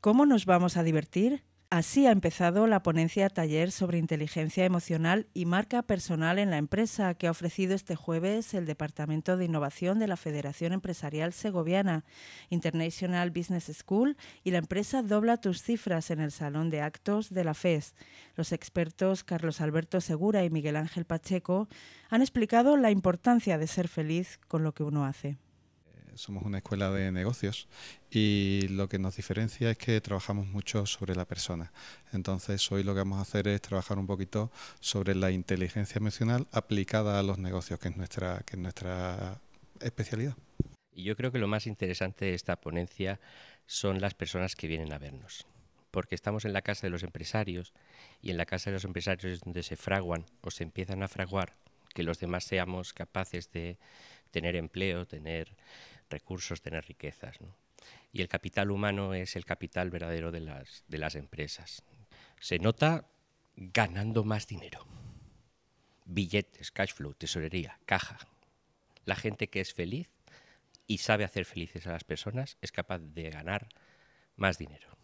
¿Cómo nos vamos a divertir? Así ha empezado la ponencia taller sobre inteligencia emocional y marca personal en la empresa que ha ofrecido este jueves el Departamento de Innovación de la Federación Empresarial Segoviana, International Business School y la empresa Dobla tus cifras en el Salón de Actos de la FES. Los expertos Carlos Alberto Segura y Miguel Ángel Pacheco han explicado la importancia de ser feliz con lo que uno hace somos una escuela de negocios y lo que nos diferencia es que trabajamos mucho sobre la persona. Entonces hoy lo que vamos a hacer es trabajar un poquito sobre la inteligencia emocional aplicada a los negocios, que es nuestra, que es nuestra especialidad. Y yo creo que lo más interesante de esta ponencia son las personas que vienen a vernos porque estamos en la casa de los empresarios y en la casa de los empresarios es donde se fraguan o se empiezan a fraguar que los demás seamos capaces de tener empleo, tener recursos, tener riquezas. Y el capital humano es el capital verdadero de las, de las empresas. Se nota ganando más dinero. Billetes, cash flow, tesorería, caja. La gente que es feliz y sabe hacer felices a las personas es capaz de ganar más dinero.